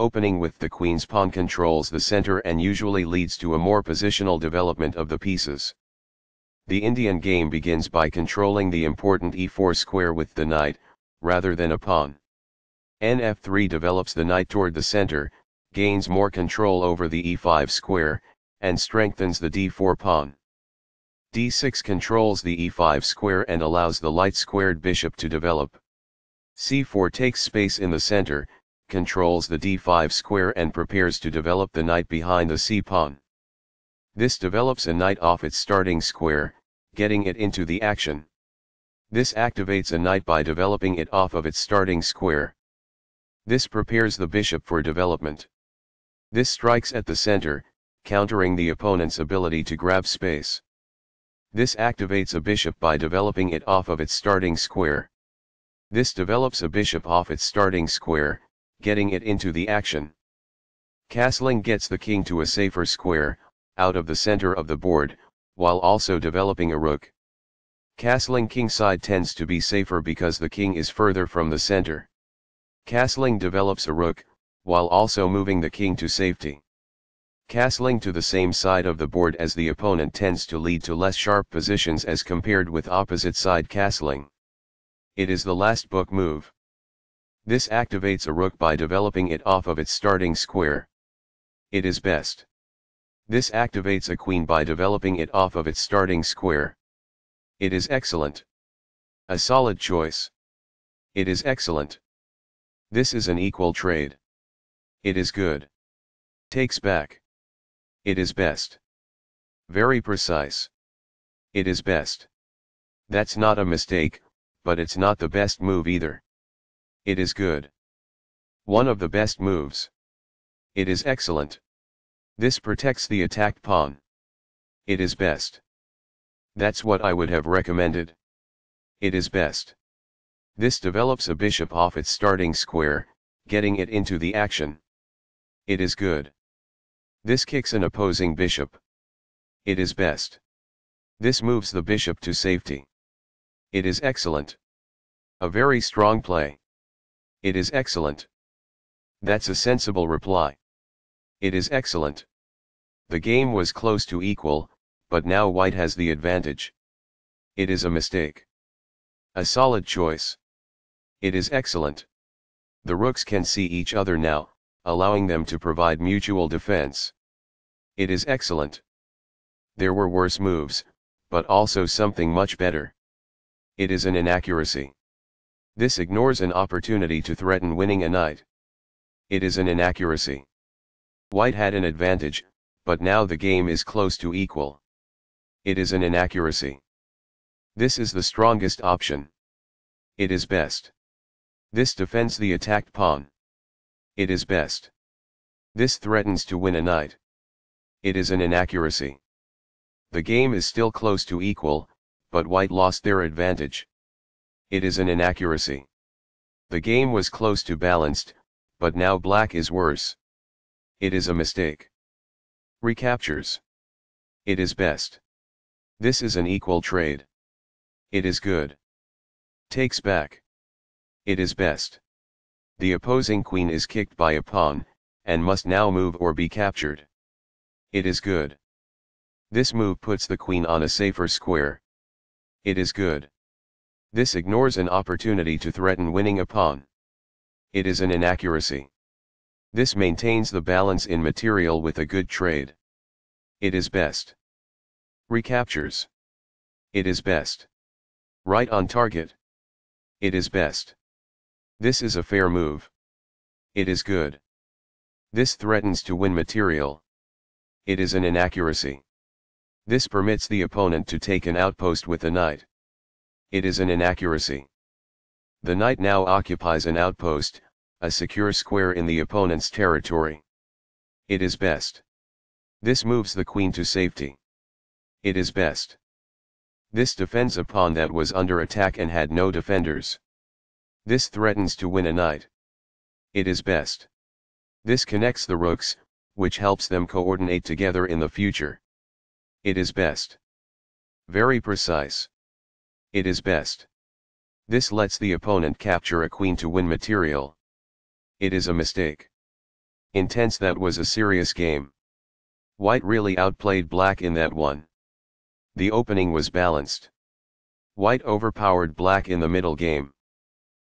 Opening with the queen's pawn controls the center and usually leads to a more positional development of the pieces. The Indian game begins by controlling the important e4 square with the knight, rather than a pawn. nf3 develops the knight toward the center, gains more control over the e5 square, and strengthens the d4 pawn. d6 controls the e5 square and allows the light-squared bishop to develop. c4 takes space in the center, controls the d5 square and prepares to develop the knight behind the c-pawn. This develops a knight off its starting square, getting it into the action. This activates a knight by developing it off of its starting square. This prepares the bishop for development. This strikes at the center, countering the opponent's ability to grab space. This activates a bishop by developing it off of its starting square. This develops a bishop off its starting square, getting it into the action. Castling gets the king to a safer square, out of the center of the board, while also developing a rook. Castling kingside tends to be safer because the king is further from the center. Castling develops a rook, while also moving the king to safety. Castling to the same side of the board as the opponent tends to lead to less sharp positions as compared with opposite side castling. It is the last book move. This activates a rook by developing it off of its starting square. It is best. This activates a queen by developing it off of its starting square. It is excellent. A solid choice. It is excellent. This is an equal trade. It is good. Takes back. It is best. Very precise. It is best. That's not a mistake, but it's not the best move either. It is good. One of the best moves. It is excellent. This protects the attacked pawn. It is best. That's what I would have recommended. It is best. This develops a bishop off its starting square, getting it into the action. It is good. This kicks an opposing bishop. It is best. This moves the bishop to safety. It is excellent. A very strong play. It is excellent. That's a sensible reply. It is excellent. The game was close to equal, but now white has the advantage. It is a mistake. A solid choice. It is excellent. The rooks can see each other now, allowing them to provide mutual defense. It is excellent. There were worse moves, but also something much better. It is an inaccuracy. This ignores an opportunity to threaten winning a knight. It is an inaccuracy. White had an advantage, but now the game is close to equal. It is an inaccuracy. This is the strongest option. It is best. This defends the attacked pawn. It is best. This threatens to win a knight. It is an inaccuracy. The game is still close to equal, but white lost their advantage. It is an inaccuracy. The game was close to balanced, but now black is worse. It is a mistake. Recaptures. It is best. This is an equal trade. It is good. Takes back. It is best. The opposing queen is kicked by a pawn, and must now move or be captured. It is good. This move puts the queen on a safer square. It is good. This ignores an opportunity to threaten winning a pawn. It is an inaccuracy. This maintains the balance in material with a good trade. It is best. Recaptures. It is best. Right on target. It is best. This is a fair move. It is good. This threatens to win material. It is an inaccuracy. This permits the opponent to take an outpost with a knight. It is an inaccuracy. The knight now occupies an outpost, a secure square in the opponent's territory. It is best. This moves the queen to safety. It is best. This defends a pawn that was under attack and had no defenders. This threatens to win a knight. It is best. This connects the rooks, which helps them coordinate together in the future. It is best. Very precise. It is best. This lets the opponent capture a queen to win material. It is a mistake. Intense that was a serious game. White really outplayed black in that one. The opening was balanced. White overpowered black in the middle game.